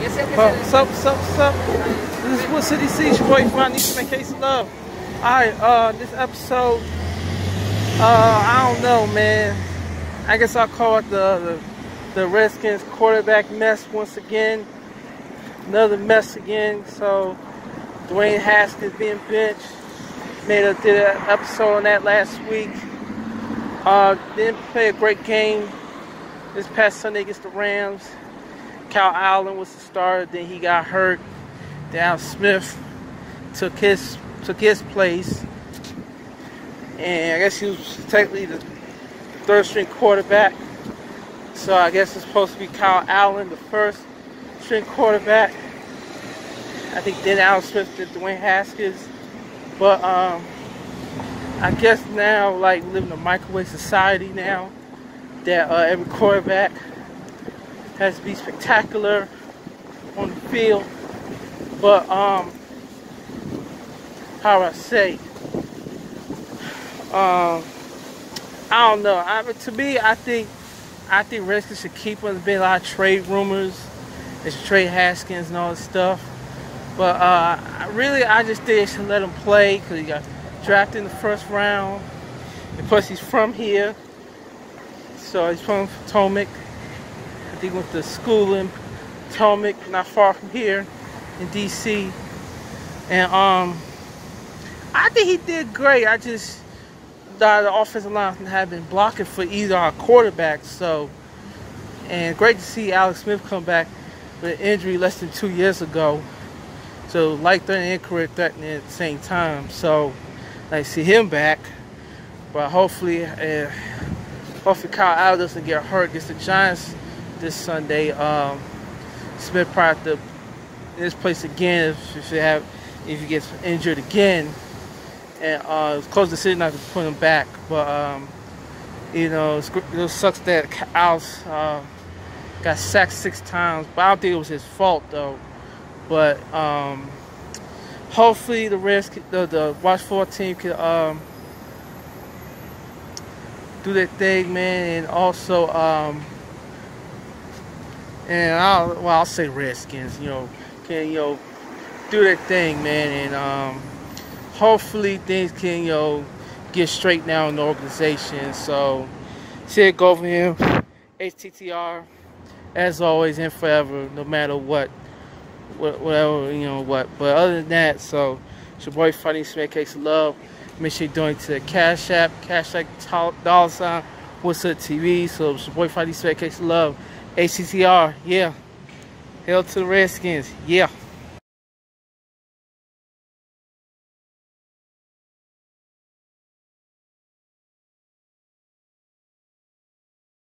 What's up, what's up, what's up? This is Wood City C, your boy Ron my case of love. Alright, uh, this episode, uh, I don't know, man. I guess I'll call it the, the, the Redskins quarterback mess once again. Another mess again. So, Dwayne Haskins being benched. Made a, did an episode on that last week. Uh, didn't play a great game this past Sunday against the Rams. Kyle Allen was the starter, then he got hurt. Down Smith took his took his place. And I guess he was technically the third string quarterback. So I guess it's supposed to be Kyle Allen, the first string quarterback. I think then Alex Smith did Dwayne Haskins. But um, I guess now, like, living in a microwave society now, that uh, every quarterback has to be spectacular on the field. But um, how I say? Um, I don't know. I to me, I think I think Redskins should keep him. There's been a lot of trade rumors. There's trade Haskins and all this stuff. But uh, really, I just think they should let him play because he got drafted in the first round. And plus, he's from here. So he's from Potomac. He went to school in Potomac, not far from here in DC. And um, I think he did great. I just thought the offensive line had been blocking for either our quarterbacks. So, and great to see Alex Smith come back with an injury less than two years ago. So, like threatening and career threatening at the same time. So, I see him back. But hopefully, uh, hopefully Kyle Allen doesn't get hurt against the Giants this Sunday. Um, Smith to in this place again if, if you have if he gets injured again. And uh, it's close decision not to put him back, but um, you know it sucks that Alex uh, got sacked six times. But I don't think it was his fault though. But um, hopefully the risk the the Watch 4 team can um, do their thing, man, and also um, and I'll well I'll say Redskins, you know, can you know do their thing, man, and um, hopefully things can you know get straight now in the organization. So see it go for him, HTTR, as always and forever, no matter what, whatever you know what. But other than that, so it's your boy Funny Smith Case of Love. Make sure you're doing to the Cash App, Cash App dollar sign, what's up TV. So it's your boy Funny Smith Case of Love. HTTR, yeah. Hell to the Redskins, yeah.